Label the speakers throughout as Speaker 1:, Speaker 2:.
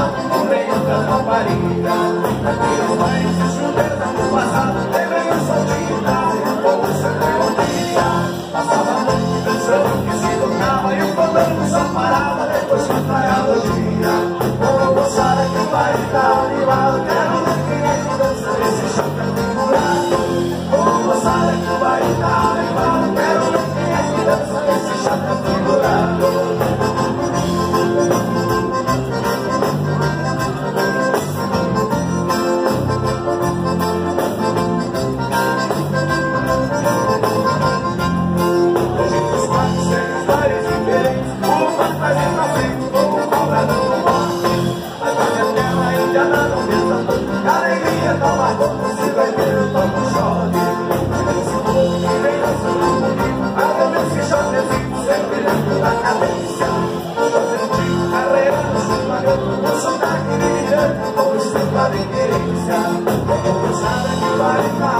Speaker 1: passado, comprei outra rapariga. Naquilo mais, os primeiros do passado, lembrei o soltinho da como sempre. Passava a pensando que se tocava e o fandango só depois que o dia. Como sabe que vai dar e Santa querida, por santa reverência, é cruzada que vai dar.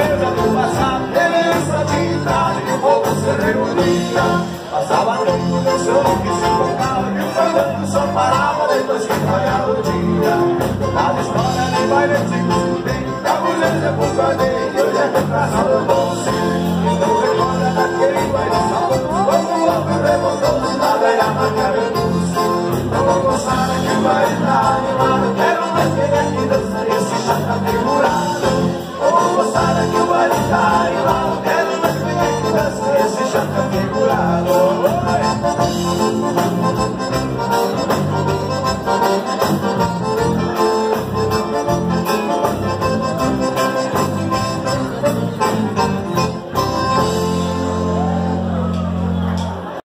Speaker 1: revelando essa beleza de idade povo se reunia. Mas abandono seu que se tocava E o fandango só parava depois que falhava o dia. A história de baile